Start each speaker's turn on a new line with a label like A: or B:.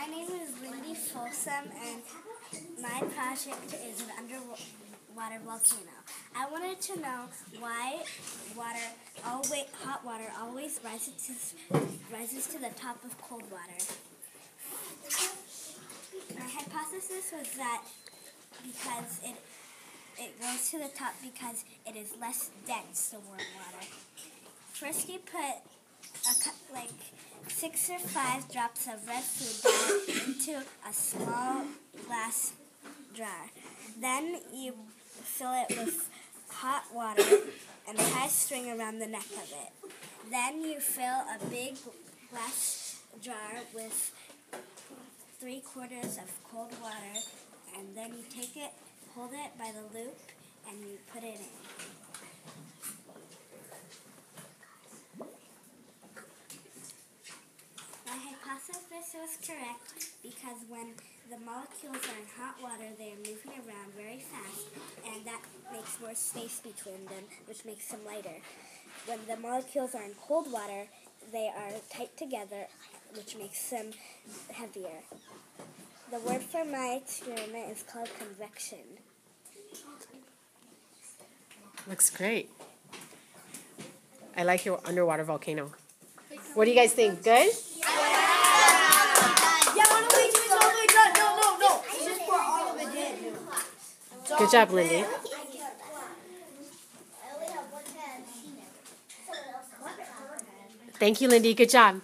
A: My name is Lindy Folsom, and my project is an underwater volcano. I wanted to know why water, always, hot water always rises to, rises to the top of cold water. My hypothesis was that because it it goes to the top because it is less dense, the warm water. First, you put a, like six or five drops of red food dye into a small glass jar. Then you fill it with hot water and tie a string around the neck of it. Then you fill a big glass jar with three quarters of cold water and then you take it, hold it by the loop, and you put it in. My hypothesis was correct because when the molecules are in hot water, they are moving around very fast, and that makes more space between them, which makes them lighter. When the molecules are in cold water, they are tight together, which makes them heavier. The word for my experiment is called convection.
B: Looks great. I like your underwater volcano. What do you guys think? Good? Good job, Lindy. Thank you, Lindy. Good job.